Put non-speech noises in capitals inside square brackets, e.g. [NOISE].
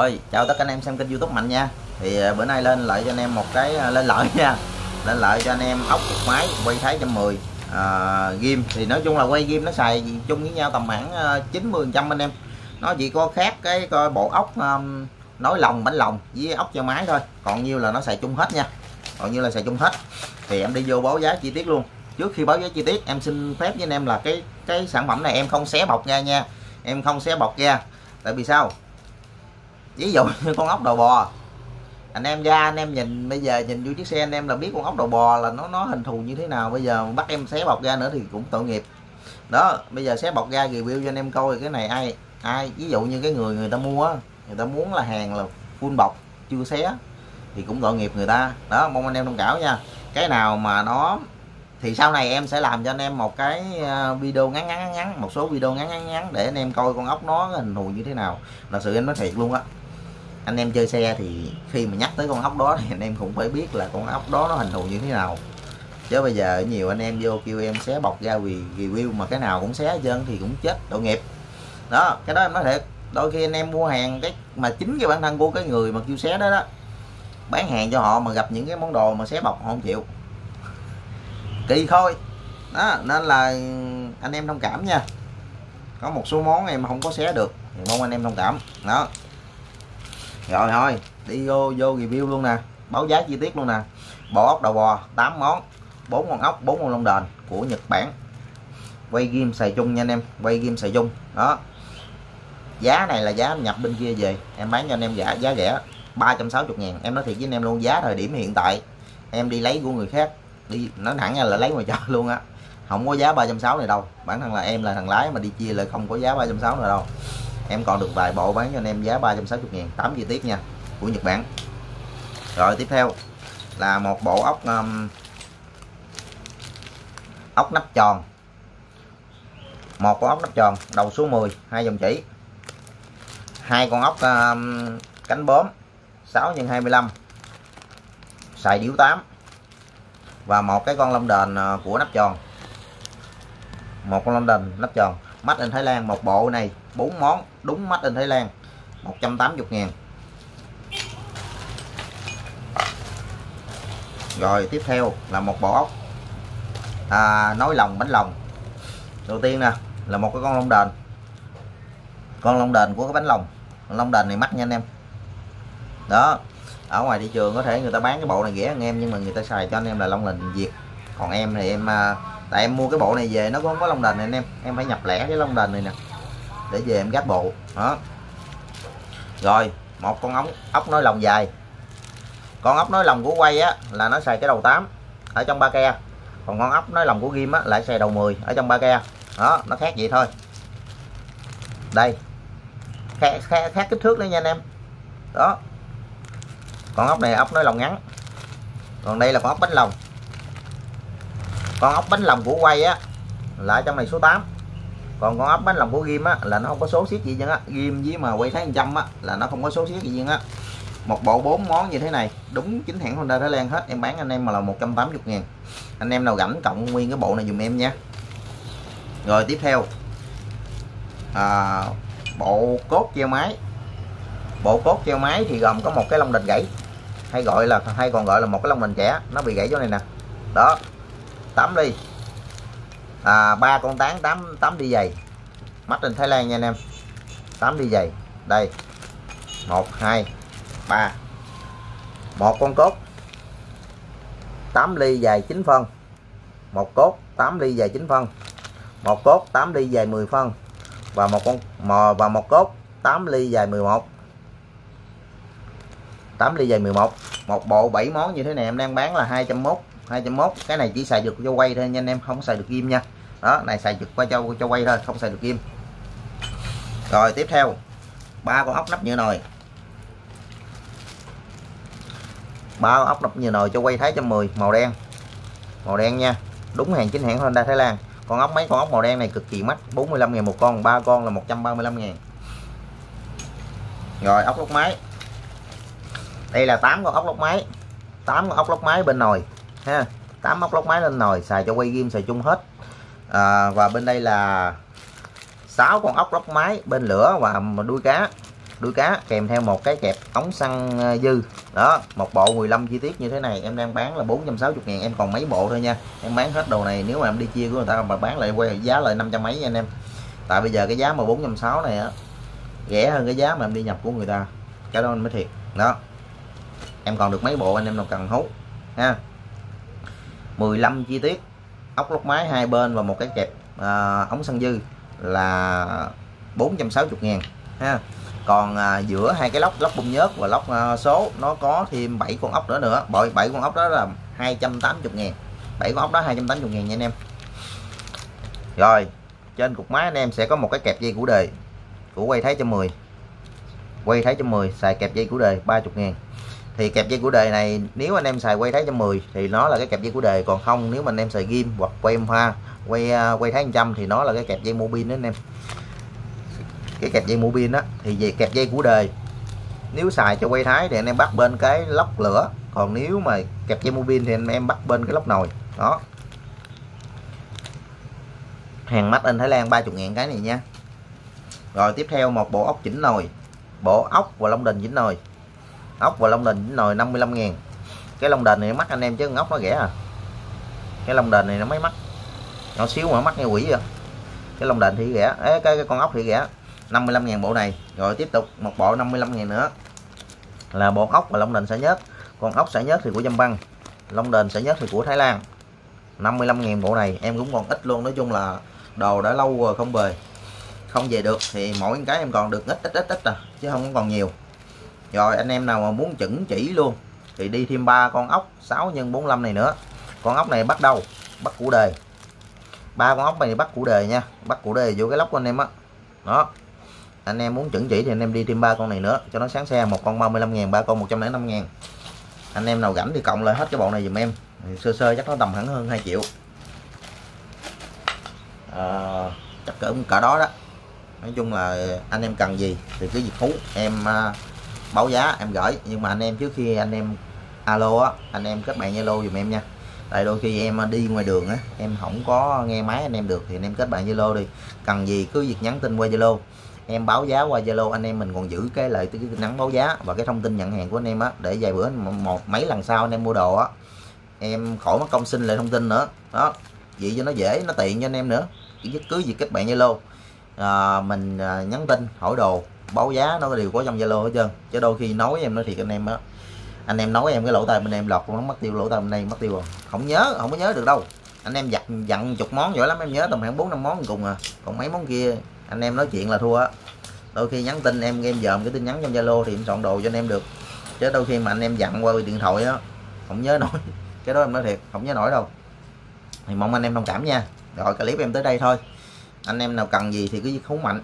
Rồi, chào tất cả anh em xem kênh youtube Mạnh nha. Thì à, bữa nay lên lại cho anh em một cái à, lên lợi nha. Lên lợi cho anh em ốc cục máy quay thái 110 à, Ghim. Thì nói chung là quay ghim nó xài chung với nhau tầm khoảng à, 90 trăm anh em. Nó chỉ có khác cái coi bộ ốc um, nối lòng bánh lòng với ốc cho máy thôi. Còn nhiêu là nó xài chung hết nha. Còn nhiêu là xài chung hết. Thì em đi vô báo giá chi tiết luôn. Trước khi báo giá chi tiết em xin phép với anh em là cái cái sản phẩm này em không xé bọc ra nha. Em không xé bọc ra. Tại vì sao? Ví dụ như con ốc đầu bò. Anh em ra, anh em nhìn, bây giờ nhìn vô chiếc xe anh em là biết con ốc đầu bò là nó nó hình thù như thế nào. Bây giờ bắt em xé bọc ra nữa thì cũng tội nghiệp. Đó, bây giờ xé bọc ra review cho anh em coi cái này ai ai. Ví dụ như cái người người ta mua người ta muốn là hàng là full bọc, chưa xé, thì cũng tội nghiệp người ta. Đó, mong anh em thông cảm nha. Cái nào mà nó, thì sau này em sẽ làm cho anh em một cái ờ, video ngắn ngắn ngắn một số video ngắn ngắn ngắn để anh em coi con ốc nó hình thù như thế nào. Là sự em nói thiệt luôn á anh em chơi xe thì khi mà nhắc tới con ốc đó thì anh em cũng phải biết là con ốc đó nó hình thù như thế nào. Chứ bây giờ nhiều anh em vô kêu em xé bọc ra vì review mà cái nào cũng xé hết trơn thì cũng chết tội nghiệp. Đó, cái đó em nói thiệt. Đôi khi anh em mua hàng cái mà chính cái bản thân của cái người mà kêu xé đó đó, bán hàng cho họ mà gặp những cái món đồ mà xé bọc họ không chịu. [LAUGHS] Kỳ thôi đó, nên là anh em thông cảm nha. Có một số món em không có xé được, thì mong anh em thông cảm. Đó rồi thôi, đi vô vô review luôn nè. Báo giá chi tiết luôn nè. Bộ ốc đầu bò 8 món. 4 con ốc 4 con lông đền của Nhật Bản. Quay ghim xài chung nha anh em, quay ghim xài chung. Đó. Giá này là giá nhập bên kia về. Em bán cho anh em giả, giá rẻ. 360 ngàn. Em nói thiệt với anh em luôn, giá thời điểm hiện tại, em đi lấy của người khác. Đi, nói thẳng là lấy ngoài [LAUGHS] chợ luôn á. Không có giá 360 này đâu. Bản thân là em là thằng lái mà đi chia là không có giá 360 này đâu em còn được vài bộ bán cho anh em giá 360 ngàn 8 chi tiết nha của Nhật Bản. Rồi tiếp theo là một bộ ốc um, ốc nắp tròn. Một con ốc nắp tròn đầu số 10 hai dòng chỉ. Hai con ốc um, cánh bóm 6 x 25 xài điếu 8 và một cái con lông đền uh, của nắp tròn. Một con lông đền nắp tròn mắt in Thái Lan một bộ này 4 món đúng mắt in Thái Lan 180 ngàn rồi tiếp theo là một bộ ốc. À, nối lòng bánh lòng. Đầu tiên nè là một cái con lông đền. Con lông đền của cái bánh lòng. Lông đền này mắc nha anh em. Đó ở ngoài thị trường có thể người ta bán cái bộ này rẻ anh em nhưng mà người ta xài cho anh em là lông đền việt. Còn em thì em à, tại em mua cái bộ này về nó không có lông đền này anh em. Em phải nhập lẻ cái lông đền này nè để về em gáp bộ. Đó. Rồi một con ống ốc nối lòng dài. Con ốc nối lòng của quay á là nó xài cái đầu 8 ở trong ba ke. Còn con ốc nối lòng của ghim á lại xài đầu 10 ở trong ba ke. Đó nó khác vậy thôi. Đây. Khác, khác, khác kích thước đấy nha anh em. Đó. Con ốc này ốc nối lòng ngắn. Còn đây là con ốc bánh lòng con ốc bánh lòng của quay á là ở trong này số 8 còn con ốc bánh lòng của ghim á là nó không có số siết gì chứ á. Ghim với mà quay tháng trăm á là nó không có số siết gì chứ á. Một bộ bốn món như thế này đúng chính hãng Honda Thái Lan hết. Em bán anh em mà là 180 ngàn. Anh em nào rảnh cộng nguyên cái bộ này dùm em nha. Rồi tiếp theo. À, bộ cốt treo máy. Bộ cốt treo máy thì gồm có một cái lông đình gãy. Hay gọi là hay còn gọi là một cái lông đình trẻ. Nó bị gãy chỗ này nè. Đó. 8 ly. À, 3 con tán 8 8 đi giày mắt trên Thái Lan nha anh em. 8 đi giày đây. 1 2 3 một con cốt. 8 ly dài 9 phân. Một cốt 8 ly dài 9 phân. Một cốt 8 ly dài 10 phân. Và một con mò và một cốt 8 ly dài 11 8 ly dài 11 một. Bộ 7 món như thế này em đang bán là 201 201 cái này chỉ xài được cho quay thôi nha anh em, không xài được kim nha. Đó, này xài được qua cho cho quay thôi, không xài được kim rồi, tiếp theo. Ba con ốc nắp nhựa nồi. Ba con ốc nắp nhựa nồi cho quay thái 110 màu đen. Màu đen nha. Đúng hàng chính hãng Honda Thái Lan. Con ốc, mấy con ốc màu đen này cực kỳ mắc. 45 ngàn một con, ba con là 135 ngàn rồi, ốc lốc máy. Đây là 8 con ốc lốc máy. 8 con ốc lốc máy bên nồi ha. 8 ốc lóc máy lên nồi xài cho quay game xài chung hết. À, và bên đây là 6 con ốc lóc máy bên lửa và đuôi cá. Đuôi cá kèm theo một cái kẹp ống xăng à, dư. Đó một bộ 15 chi tiết như thế này. Em đang bán là 460 ngàn em còn mấy bộ thôi nha. Em bán hết đồ này nếu mà em đi chia của người ta mà bán lại quay giá lại 500 mấy nha anh em. Tại bây giờ cái giá mà 460 này á rẻ hơn cái giá mà em đi nhập của người ta. Cái đó anh mới thiệt. Đó. Em còn được mấy bộ anh em nào cần hút ha. 15 chi tiết ốc lốc máy hai bên và một cái kẹp à, ống xăng dư là 460 ngàn ha. Còn à, giữa hai cái lóc lóc bung nhớt và lóc à, số nó có thêm 7 con ốc nữa nữa. Bởi 7 con ốc đó là 280 ngàn 7 con ốc đó 280 ngàn nha anh em. Rồi trên cục máy anh em sẽ có một cái kẹp dây củ đề của quay thái cho 10 quay thái cho 10 xài kẹp dây củ đề 30 ngàn thì kẹp dây của đề này, nếu anh em xài quay thái 110 thì nó là cái kẹp dây của đề. Còn không, nếu mà anh em xài ghim hoặc quay em hoa, quay à, quay thái 100 thì nó là cái kẹp dây mô pin đó anh em. Cái kẹp dây mô pin á, thì về kẹp dây của đề, nếu xài cho quay thái thì anh em bắt bên cái lốc lửa. Còn nếu mà kẹp dây mô pin thì anh em bắt bên cái lốc nồi. Đó. Hàng mắt in Thái Lan 30 ngàn cái này nha. Rồi tiếp theo một bộ ốc chỉnh nồi, bộ ốc và long đình chỉnh nồi ốc và lông đền chỉnh nồi 55 ngàn. Cái lông đền này mắc anh em chứ ngốc nó rẻ à. Cái lông đền này nó mới mắt nhỏ xíu mà mắc như quỷ vậy. Cái lông đền thì rẻ. Ê, cái, cái con ốc thì rẻ. 55 ngàn bộ này. Rồi tiếp tục một bộ 55 ngàn nữa. Là bộ ốc và lông đền sẽ nhất con ốc sẽ nhất thì của Dâm Băng lông đền sẽ nhất thì của Thái Lan. 55 ngàn bộ này em cũng còn ít luôn. Nói chung là đồ đã lâu rồi không về. Không về được thì mỗi cái em còn được ít ít ít ít à chứ không còn nhiều rồi anh em nào mà muốn chuẩn chỉ luôn thì đi thêm ba con ốc 6 nhân 45 này nữa. Con ốc này bắt đầu bắt củ đề. Ba con ốc này bắt củ đề nha bắt củ đề vô cái lốc của anh em á. Đó. Anh em muốn chuẩn chỉ thì anh em đi thêm ba con này nữa cho nó sáng xe. Một con 35 ngàn ba con 105 ngàn. Anh em nào rảnh thì cộng lại hết cái bộ này dùm em. Sơ sơ chắc nó tầm hẳn hơn 2 triệu. À, chắc cỡ cả đó đó. Nói chung là anh em cần gì thì cứ việc hú em à, báo giá em gửi. Nhưng mà anh em trước khi anh em alo á anh em kết bạn zalo dùm em nha. Tại đôi khi em đi ngoài đường á em không có nghe máy anh em được thì anh em kết bạn zalo đi. Cần gì cứ việc nhắn tin qua zalo. Em báo giá qua zalo anh em mình còn giữ cái lợi cái nắng nhắn báo giá và cái thông tin nhận hàng của anh em á để vài bữa một mấy lần sau anh em mua đồ á em khỏi mất công xin lại thông tin nữa. Đó vậy cho nó dễ nó tiện cho anh em nữa. Cứ việc kết bạn zalo. À, mình à, nhắn tin hỏi đồ báo giá nó đều có trong zalo hết trơn. Chứ đôi khi nói em nói thiệt anh em á. Anh em nói em cái lỗ tai bên em lọt nó mất tiêu lỗ tai bên em, mất tiêu rồi. Không nhớ, không có nhớ được đâu. Anh em giặt dặn chục món giỏi lắm, em nhớ tầm khoảng bốn năm món cùng à. Còn mấy món kia, anh em nói chuyện là thua á. Đôi khi nhắn tin em em dòm cái tin nhắn trong zalo thì em soạn đồ cho anh em được. Chứ đôi khi mà anh em dặn qua điện thoại á, không nhớ nổi. [LAUGHS] Cái đó em nói thiệt, không nhớ nổi đâu. Thì mong anh em thông cảm nha. Rồi clip em tới đây thôi. Anh em nào cần gì thì cứ khấu mạnh.